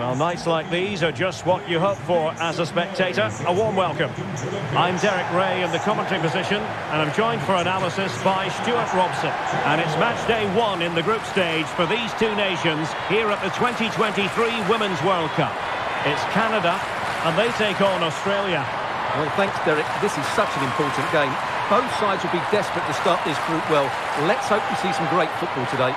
Well, nights like these are just what you hope for as a spectator. A warm welcome. I'm Derek Ray in the commentary position, and I'm joined for analysis by Stuart Robson. And it's match day one in the group stage for these two nations here at the 2023 Women's World Cup. It's Canada, and they take on Australia. Well, thanks, Derek. This is such an important game. Both sides will be desperate to start this group well. Let's hope we see some great football today.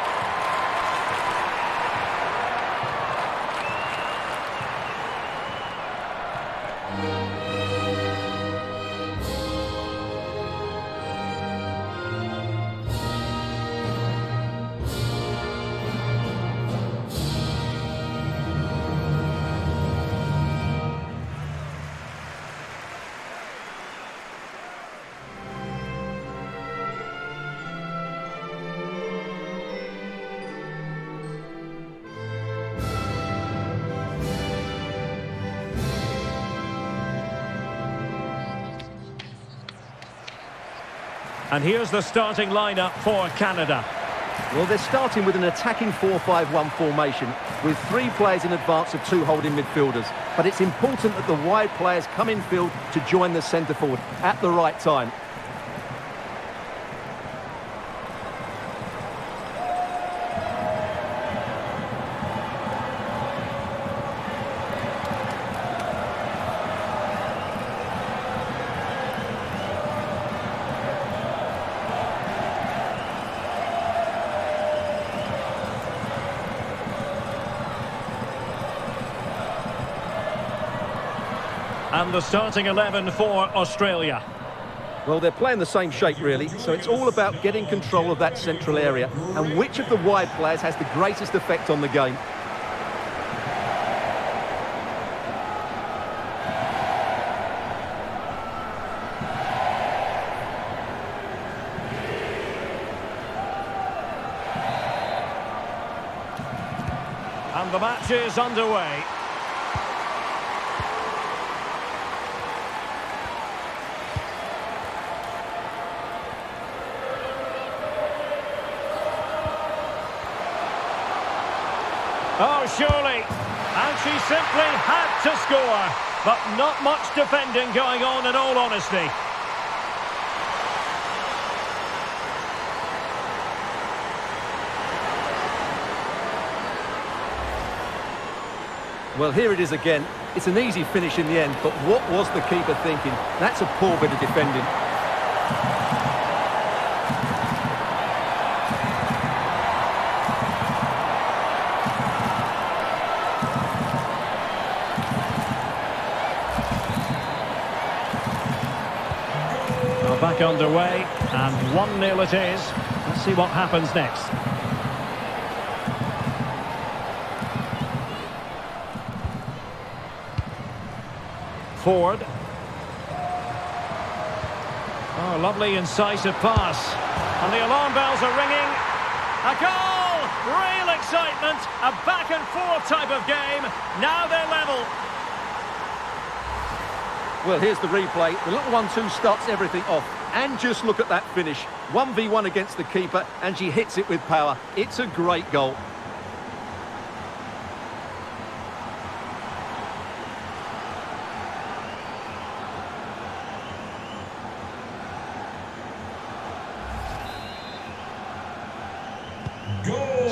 And here's the starting lineup for Canada. Well, they're starting with an attacking 4-5-1 formation with three players in advance of two holding midfielders. But it's important that the wide players come in field to join the centre forward at the right time. And the starting 11 for Australia. Well, they're playing the same shape, really, so it's all about getting control of that central area and which of the wide players has the greatest effect on the game. And the match is underway. Oh, surely. And she simply had to score. But not much defending going on in all honesty. Well, here it is again. It's an easy finish in the end, but what was the keeper thinking? That's a poor bit of defending. Back underway, and 1-0 it is. Let's see what happens next. Foord. Oh, lovely incisive pass. And the alarm bells are ringing. A goal! Real excitement. A back and forth type of game. Now they're level. Well, here's the replay. The little one-two starts everything off. And just look at that finish. 1v1 against the keeper, and she hits it with power. It's a great goal.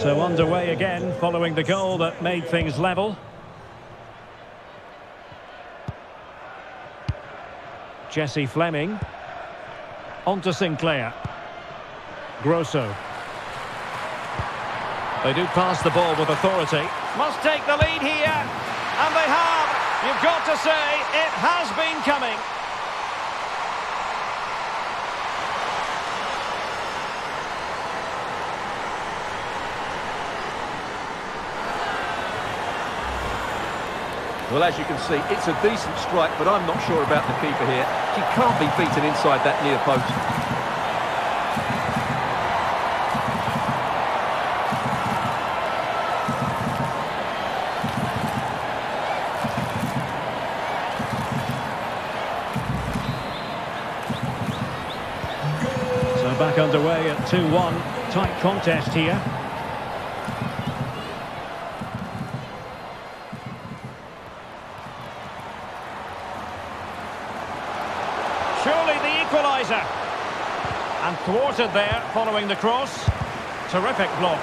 So underway again following the goal that made things level. Jessie Fleming. On to Sinclair. Grosso. They do pass the ball with authority. Must take the lead here. And they have. You've got to say, it has been coming. Well, as you can see, it's a decent strike, but I'm not sure about the keeper here. She can't be beaten inside that near post. So back underway at 2-1. Tight contest here. equaliser. There following the cross. Terrific block.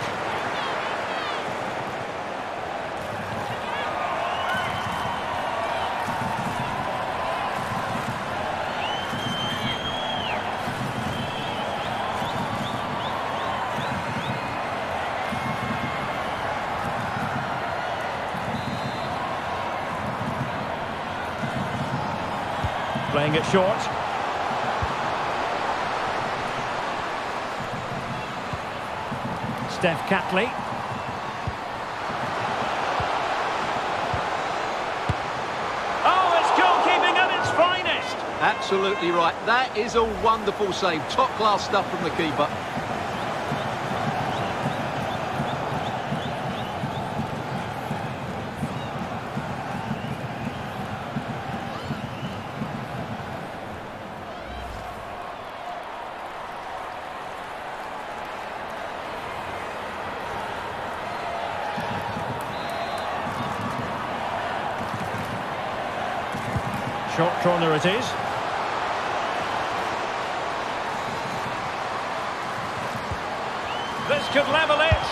Playing it short. Steph Catley. Oh, it's goalkeeping at its finest. Absolutely right. That is a wonderful save. Top-class stuff from the keeper. Corner it is. This could level it.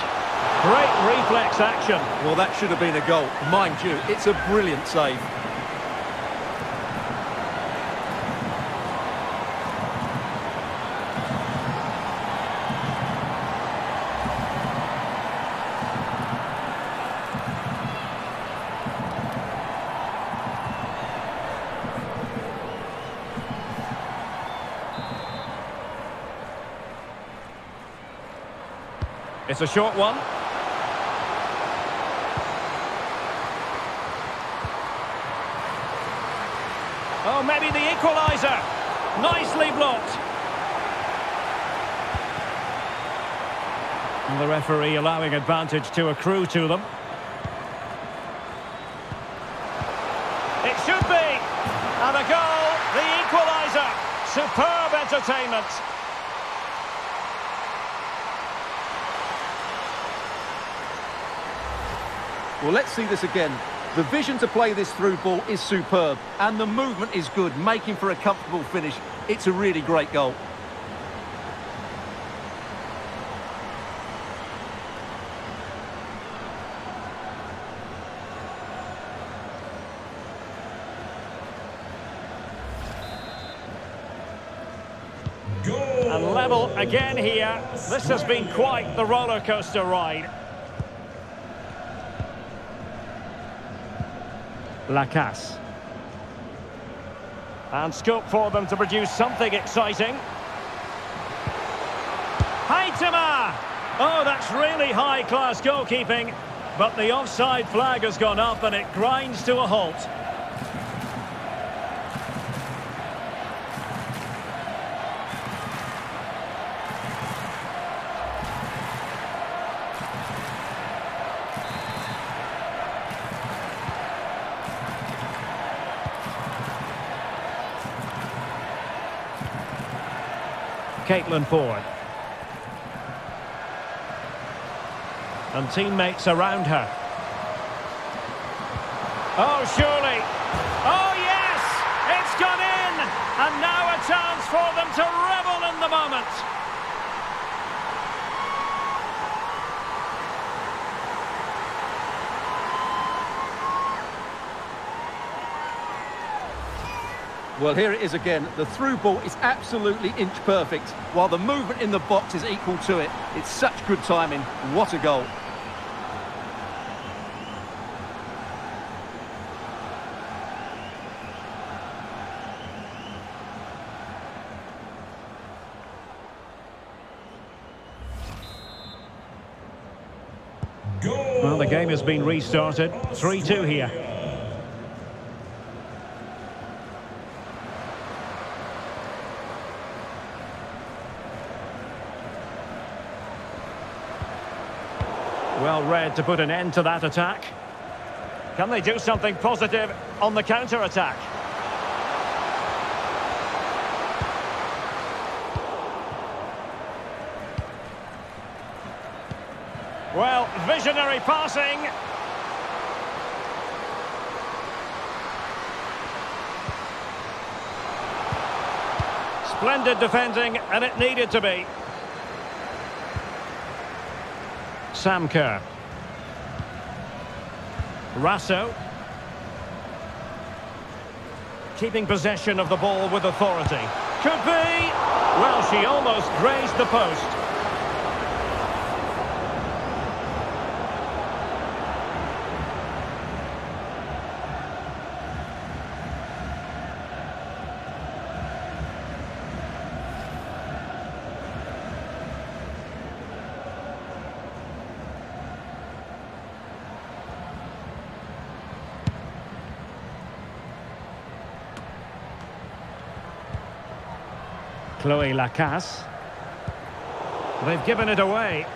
Great reflex action. Well, that should have been a goal. Mind you, it's a brilliant save. It's a short one. Oh, maybe the equaliser. Nicely blocked. And the referee allowing advantage to accrue to them. It should be. And a goal, the equaliser. Superb entertainment. Well, let's see this again. The vision to play this through ball is superb, and the movement is good, making for a comfortable finish. It's a really great goal. And level again here. This has been quite the roller coaster ride. Lacasse. And scope for them to produce something exciting. Haitama! Oh, that's really high-class goalkeeping. But the offside flag has gone up and it grinds to a halt. Caitlin Foord. And teammates around her. Oh, surely. Oh, yes! It's gone in! And now a chance for them to revel in the moment. Well, here it is again. The through ball is absolutely inch perfect, while the movement in the box is equal to it. It's such good timing. What a goal. Well, the game has been restarted. 3-2 here. Well read to put an end to that attack. Can they do something positive on the counter-attack? Well, visionary passing. Splendid defending, and it needed to be. Sam Kerr. Raso. Keeping possession of the ball with authority. Could be! Well, she almost grazed the post. Chloe Lacasse. They've given it away.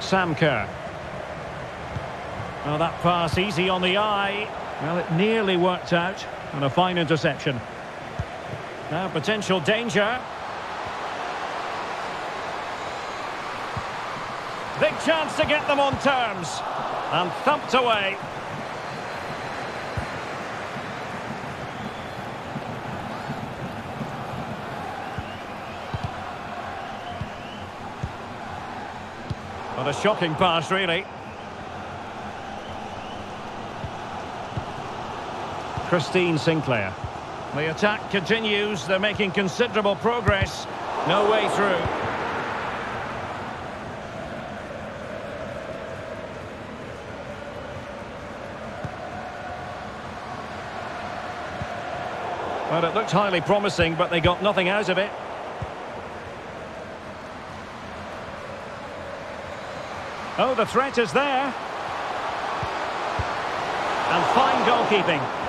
Sam Kerr. Oh, that pass easy on the eye. Well, it nearly worked out. And a fine interception. Now, potential danger. Big chance to get them on terms. And thumped away. Shocking pass, really. Christine Sinclair. The attack continues. They're making considerable progress. No way through. Well, it looked highly promising, but they got nothing out of it. Oh, the threat is there. And fine goalkeeping.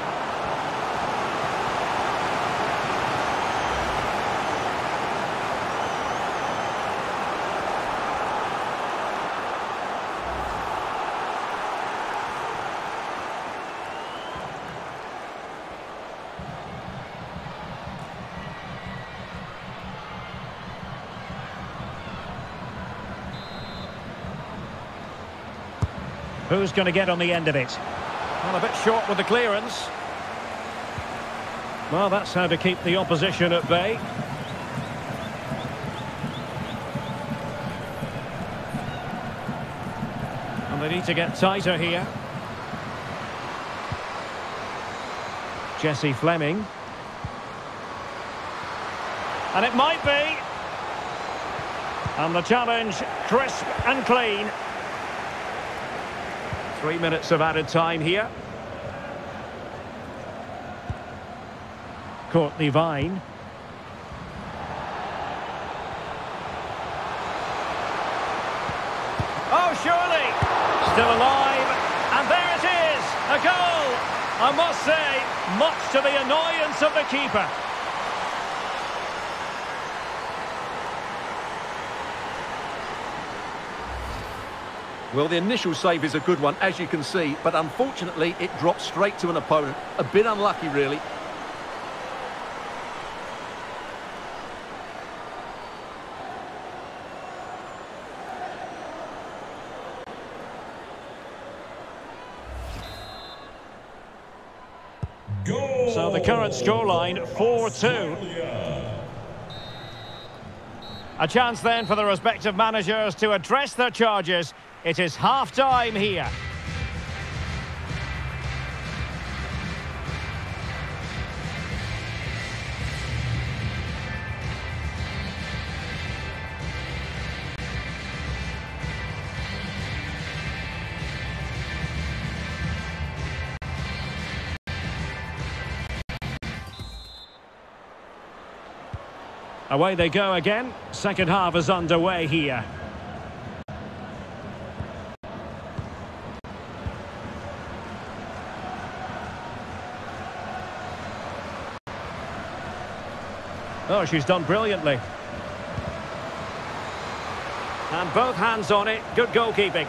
Who's going to get on the end of it? Well, a bit short with the clearance. Well, that's how to keep the opposition at bay. And they need to get tighter here. Jessie Fleming. And it might be. And the challenge, crisp and clean. Three minutes of added time here. Cortnee Vine. Oh, surely! Still alive. And there it is! A goal! I must say, much to the annoyance of the keeper. Well, the initial save is a good one, as you can see, but unfortunately it drops straight to an opponent. A bit unlucky, really. So the current scoreline, 4-2. A chance then for the respective managers to address their charges. It is half-time here. Away they go again. Second half is underway here. Oh, she's done brilliantly. And both hands on it. Good goalkeeping.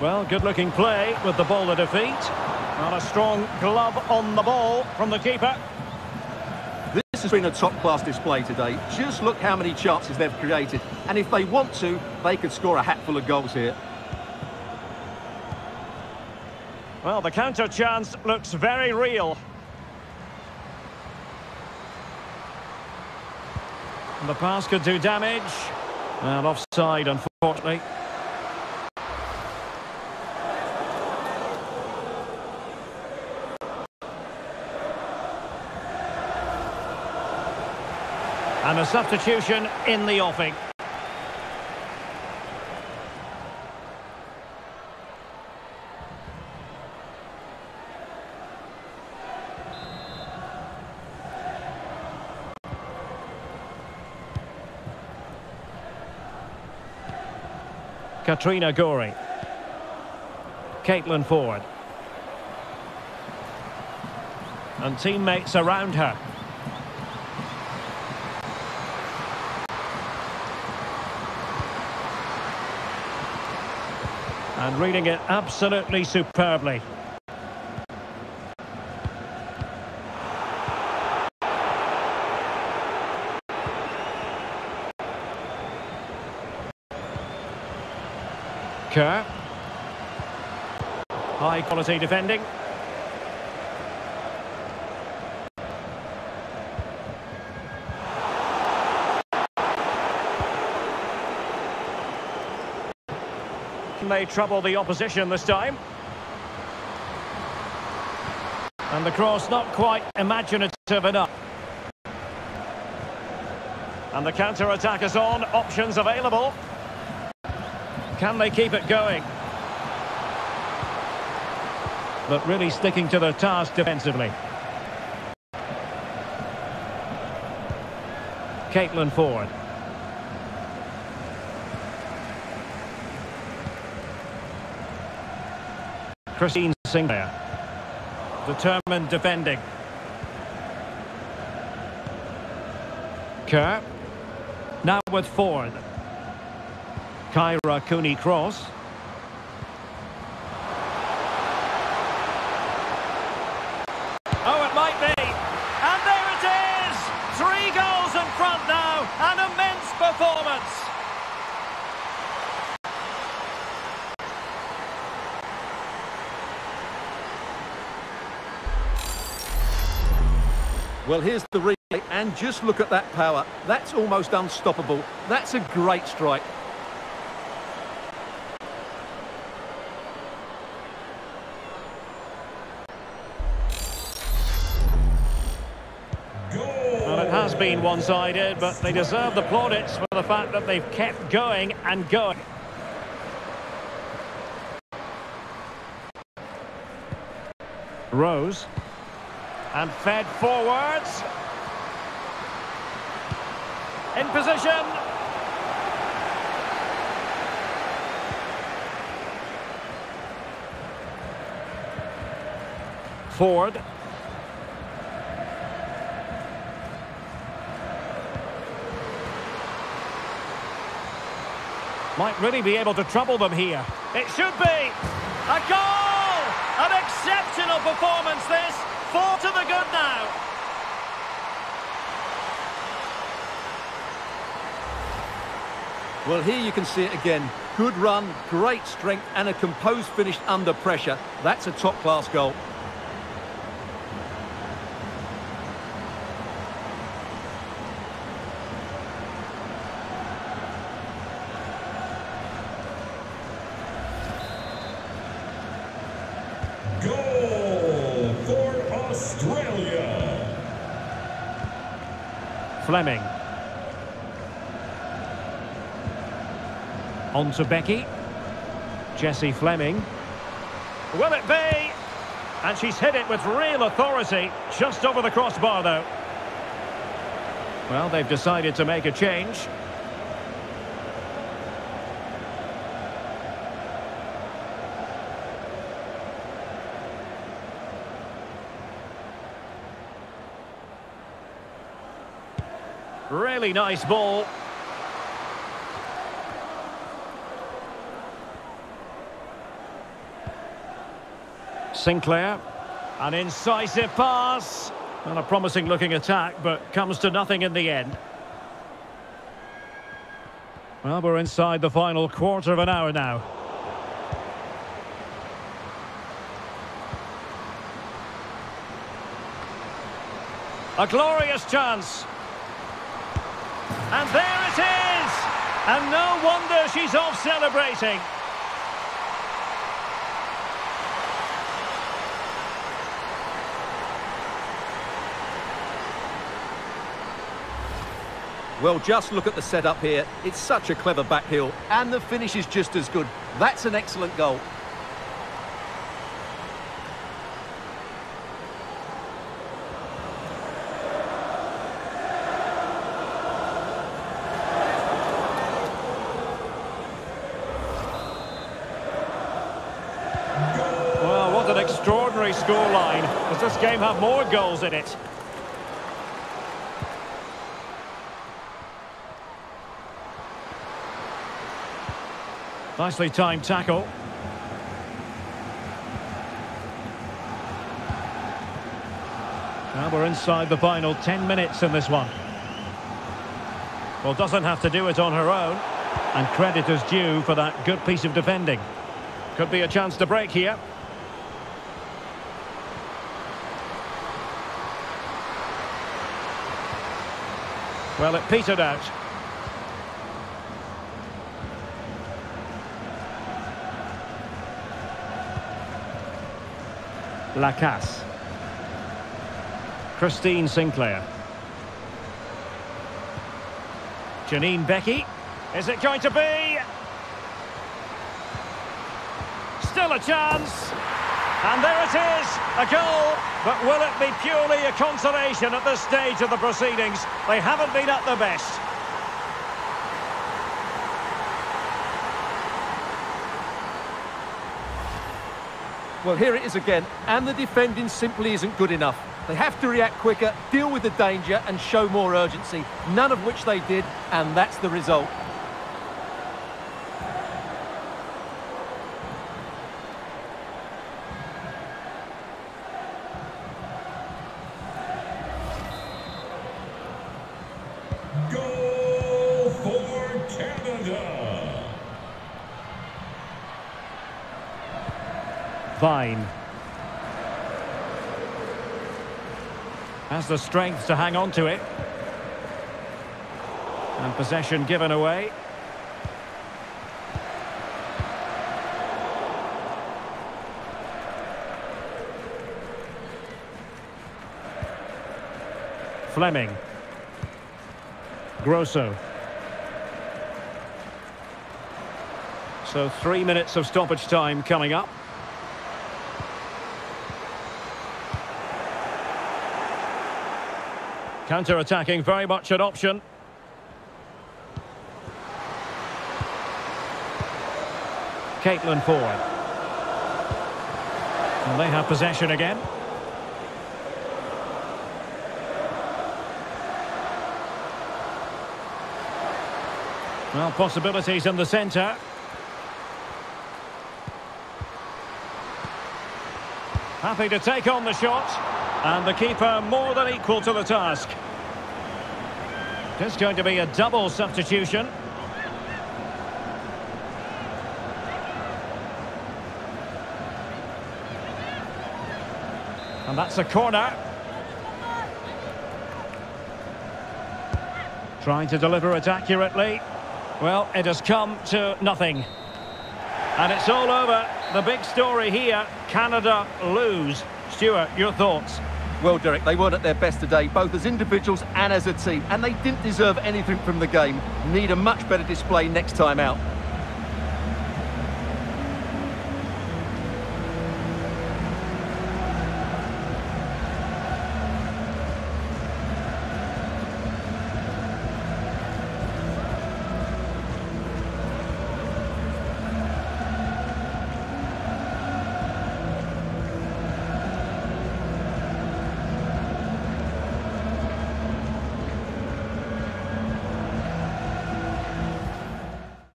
Well, good-looking play with the ball at defeat. Not a strong glove on the ball from the keeper. This has been a top-class display today. Just look how many chances they've created. And if they want to, they could score a hatful of goals here. Well, the counter chance looks very real. And the pass could do damage. And offside, unfortunately. And a substitution in the offing. Katrina Gorry. Caitlin Foord. And teammates around her. And reading it absolutely superbly. Kerr. High quality defending. May trouble the opposition this time. And the cross not quite imaginative enough. And the counter-attack is on, options available. Can they keep it going? But really sticking to their task defensively. Caitlin Foord. Christine Sinclair. Determined defending. Kerr. Now with Foord. Kyra Cooney-Cross. Oh, it might be. And there it is! Three goals in front now. An immense performance. Well, here's the replay, and just look at that power. That's almost unstoppable. That's a great strike. Been one-sided, but they deserve the plaudits for the fact that they've kept going and going. Rose. And fed forwards. In position. Foord. Might really be able to trouble them here. It should be. A goal! An exceptional performance this. Four to the good now. Well, here you can see it again. Good run, great strength, and a composed finish under pressure. That's a top-class goal. Goal for Australia. Fleming. On to Beckie. Jessie Fleming. Will it be? And she's hit it with real authority, just over the crossbar though. Well, they've decided to make a change. Really nice ball. Sinclair. An incisive pass. And a promising looking attack, but comes to nothing in the end. Well, we're inside the final quarter of an hour now. A glorious chance. And there it is! And no wonder she's off celebrating. Well, just look at the setup here. It's such a clever back heel, and the finish is just as good. That's an excellent goal. Well, what an extraordinary scoreline. Does this game have more goals in it? Nicely timed tackle. Now we're inside the final 10 minutes in this one. Well, doesn't have to do it on her own. And credit is due for that good piece of defending. Could be a chance to break here. Well, it petered out. Lacasse. Christine Sinclair. Janine Beckie. Is it going to be? Still a chance. And there it is, a goal. But will it be purely a consolation at this stage of the proceedings? They haven't been at their best. Well, here it is again, and the defending simply isn't good enough. They have to react quicker, deal with the danger, and show more urgency, none of which they did, and that's the result. Goal for Canada. Vine. Has the strength to hang on to it. And possession given away. Fleming. Grosso. So three minutes of stoppage time coming up. Counter-attacking, very much an option. Caitlin Foord. And they have possession again. Well, possibilities in the centre. Happy to take on the shot. And the keeper more than equal to the task. Just going to be a double substitution. And that's a corner. Trying to deliver it accurately. Well, it has come to nothing. And it's all over. The big story here, Canada lose. Stuart, your thoughts? Well, Derek, they weren't at their best today, both as individuals and as a team, and they didn't deserve anything from the game. Need a much better display next time out.